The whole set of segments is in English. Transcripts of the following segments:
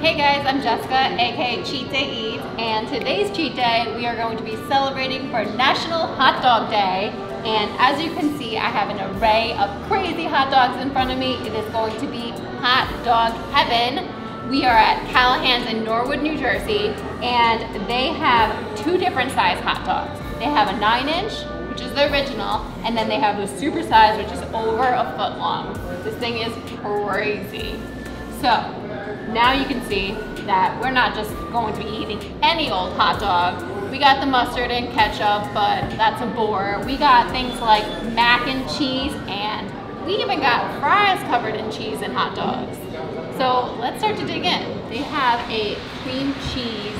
Hey guys, I'm Jessica, aka Cheat Day Eats, and today's cheat day we are going to be celebrating for National Hot Dog Day. And as you can see, I have an array of crazy hot dogs in front of me. It is going to be hot dog heaven. We are at Callahan's in Norwood, New Jersey, and they have two different size hot dogs. They have a nine inch, which is the original, and then they have the super size, which is over a foot long. This thing is crazy. So, now you can see that we're not just going to be eating any old hot dog. We got the mustard and ketchup, but that's a bore. We got things like mac and cheese, and we even got fries covered in cheese and hot dogs. So let's start to dig in. They have a cream cheese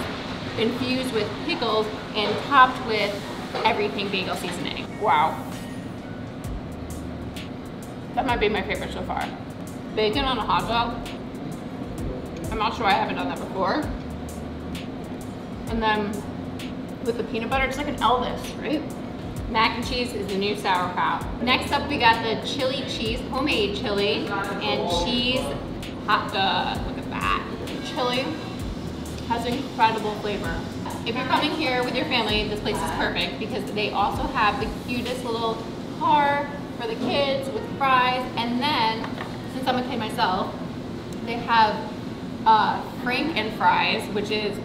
infused with pickles and topped with everything bagel seasoning. Wow. That might be my favorite so far. Bacon on a hot dog I'm not sure I haven't done that before. And then with the peanut butter, it's like an Elvis, right? Mac and cheese is the new sauerkraut. Next up, we got the chili cheese, homemade chili, and cheese hot dog. Look at that. Chili has incredible flavor. If you're coming here with your family, this place is perfect because they also have the cutest little car for the kids with fries. And then, since I'm a kid myself, they have uh, frank and fries, which is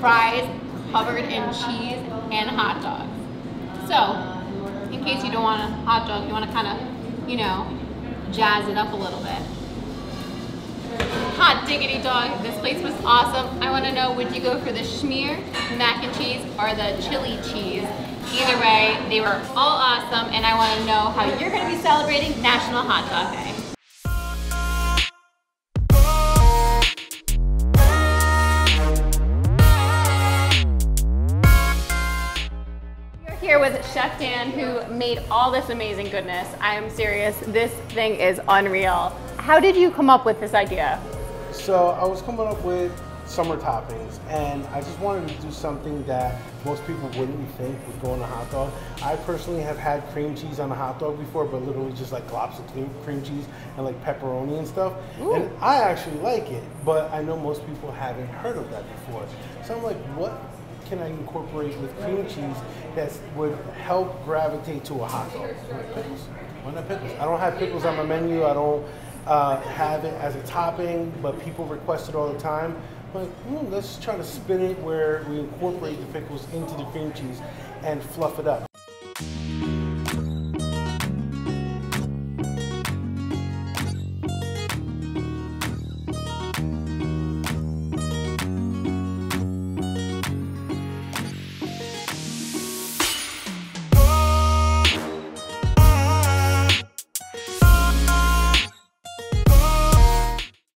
fries covered in cheese and hot dogs. So, in case you don't want a hot dog, you want to kind of, you know, jazz it up a little bit. Hot diggity dog, this place was awesome. I want to know, would you go for the schmear, mac and cheese, or the chili cheese? Either way, they were all awesome, and I want to know how you're going to be celebrating National Hot Dog Day. Here with Chef Dan who made all this amazing goodness. I am serious, this thing is unreal. How did you come up with this idea? So I was coming up with summer toppings and I just wanted to do something that most people wouldn't think would go on a hot dog. I personally have had cream cheese on a hot dog before, but literally just like globs of cream cheese and like pepperoni and stuff. Ooh. And I actually like it, but I know most people haven't heard of that before. So I'm like, what can I incorporate with cream cheese that would help gravitate to a hot dog? Pickles. Why not pickles? I don't have pickles on my menu. I don't uh, have it as a topping, but people request it all the time. But mm, let's try to spin it where we incorporate the pickles into the cream cheese and fluff it up.